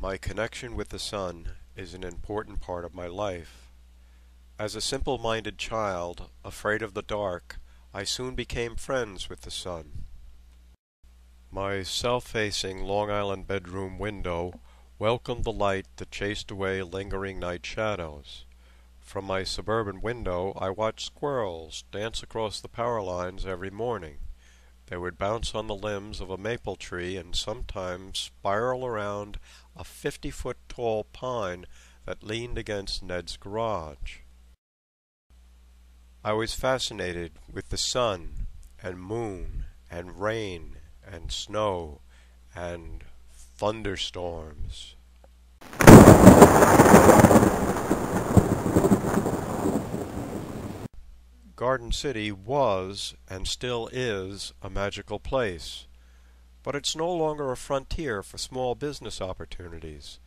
My connection with the sun is an important part of my life. As a simple-minded child, afraid of the dark, I soon became friends with the sun. My south-facing Long Island bedroom window welcomed the light that chased away lingering night shadows. From my suburban window I watched squirrels dance across the power lines every morning. They would bounce on the limbs of a maple tree and sometimes spiral around a fifty-foot tall pine that leaned against Ned's garage. I was fascinated with the sun and moon and rain and snow and thunderstorms. Garden City was and still is a magical place, but it's no longer a frontier for small business opportunities.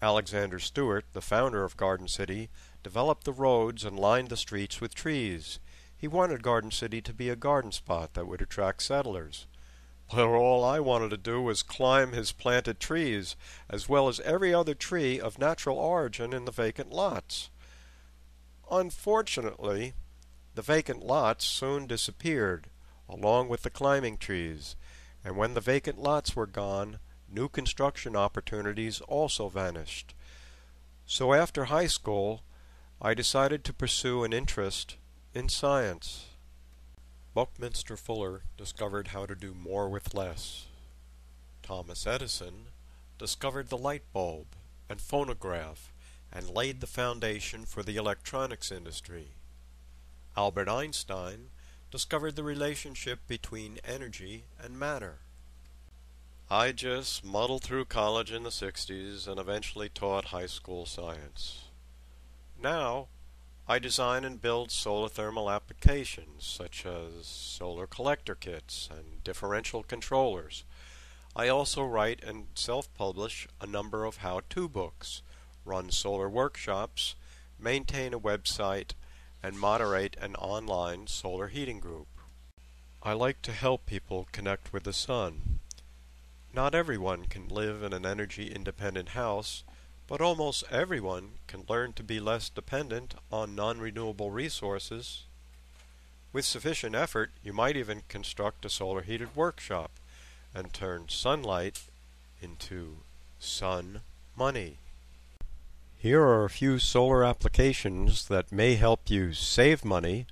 Alexander Stewart, the founder of Garden City, developed the roads and lined the streets with trees. He wanted Garden City to be a garden spot that would attract settlers. But all I wanted to do was climb his planted trees, as well as every other tree of natural origin in the vacant lots. Unfortunately, the vacant lots soon disappeared, along with the climbing trees, and when the vacant lots were gone, new construction opportunities also vanished. So after high school, I decided to pursue an interest in science. Buckminster Fuller discovered how to do more with less. Thomas Edison discovered the light bulb and phonograph and laid the foundation for the electronics industry. Albert Einstein discovered the relationship between energy and matter. I just muddled through college in the 60s and eventually taught high school science. Now, I design and build solar thermal applications such as solar collector kits and differential controllers. I also write and self-publish a number of how-to books, run solar workshops, maintain a website, and moderate an online solar heating group. I like to help people connect with the sun. Not everyone can live in an energy independent house, but almost everyone can learn to be less dependent on non-renewable resources. With sufficient effort, you might even construct a solar heated workshop and turn sunlight into sun money. Here are a few solar applications that may help you save money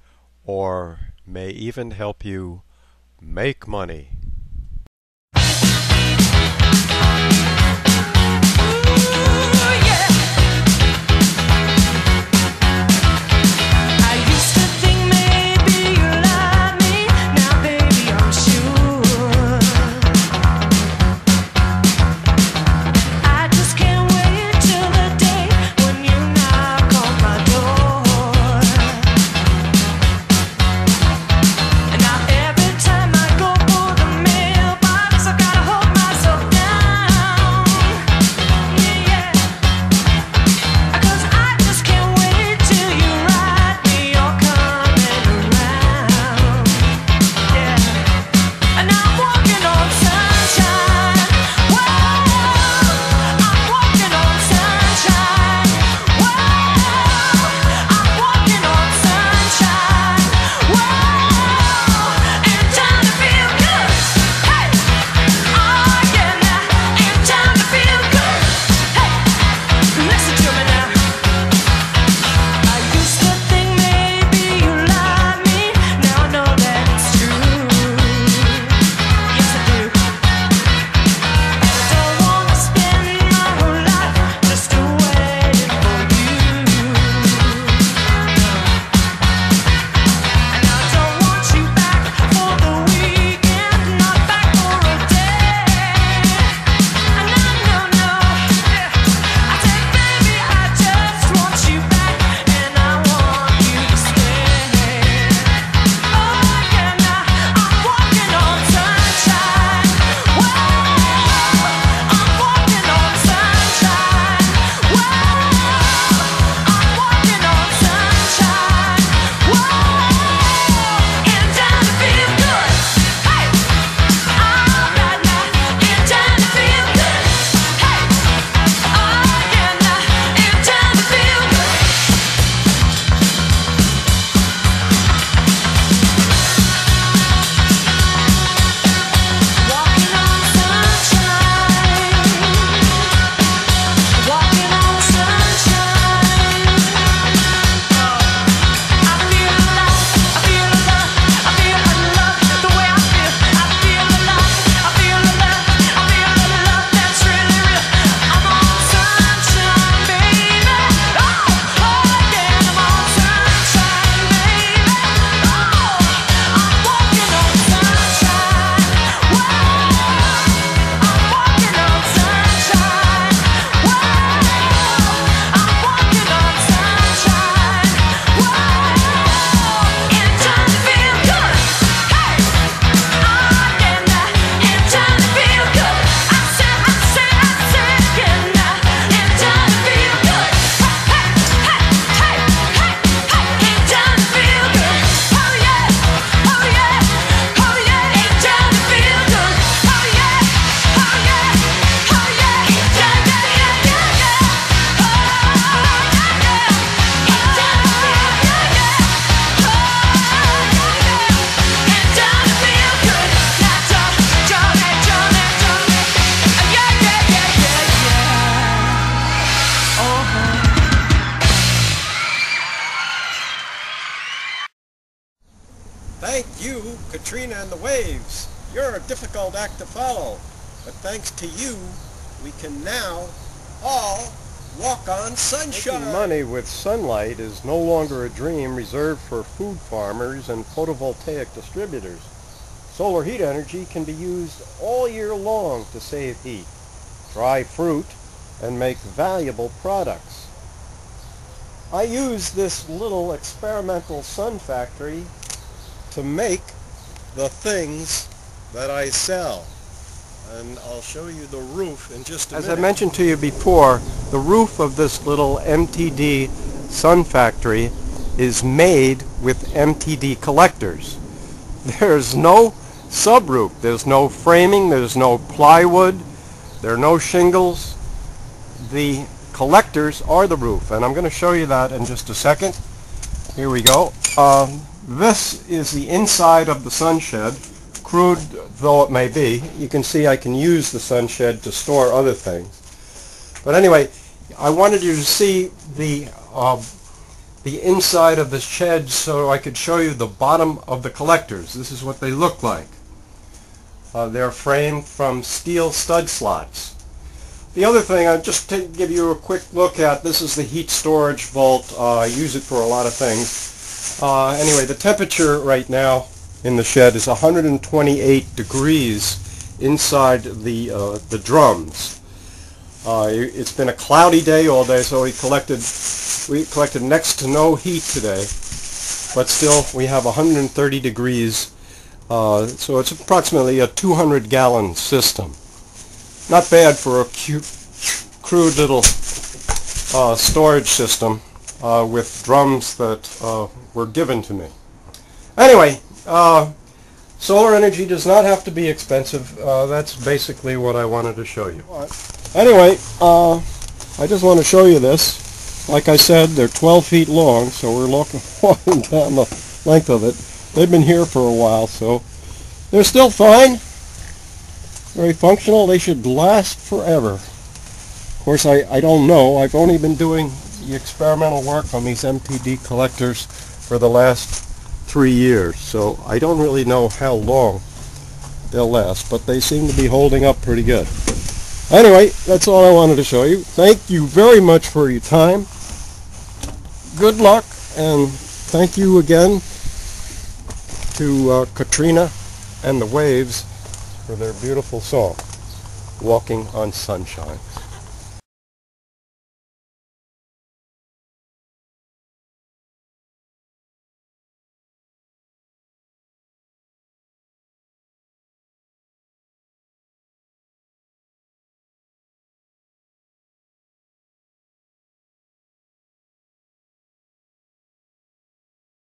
or may even help you make money. And the waves. You're a difficult act to follow, but thanks to you, we can now all walk on sunshine. Making money with sunlight is no longer a dream reserved for food farmers and photovoltaic distributors. Solar heat energy can be used all year long to save heat, dry fruit, and make valuable products. I use this little experimental sun factory to make the things that I sell. And I'll show you the roof in just a As minute. As I mentioned to you before, the roof of this little MTD sun factory is made with MTD collectors. There's no subroof. There's no framing. There's no plywood. There are no shingles. The collectors are the roof, and I'm going to show you that in just a second. Here we go. Um, this is the inside of the sunshed, crude though it may be. You can see I can use the sunshed to store other things. But anyway, I wanted you to see the uh, the inside of the shed so I could show you the bottom of the collectors. This is what they look like. Uh, they're framed from steel stud slots. The other thing, I just to give you a quick look at, this is the heat storage vault. Uh, I use it for a lot of things. Uh, anyway, the temperature right now in the shed is 128 degrees inside the, uh, the drums. Uh, it's been a cloudy day all day, so we collected, we collected next to no heat today. But still, we have 130 degrees uh, so it's approximately a 200 gallon system. Not bad for a cute, crude little uh, storage system uh, with drums that uh, were given to me. Anyway, uh, solar energy does not have to be expensive. that's basically what I wanted to show you. Anyway, I just want to show you this. Like I said, they're 12 feet long, so we're walking down the length of it. They've been here for a while, so they're still fine. Very functional. They should last forever. Of course, I, I don't know. I've only been doing the experimental work on these MTD collectors for the last three years, so I don't really know how long they'll last, but they seem to be holding up pretty good. Anyway, that's all I wanted to show you. Thank you very much for your time. Good luck, and thank you again to uh, Katrina and the Waves for their beautiful song, Walking on Sunshine.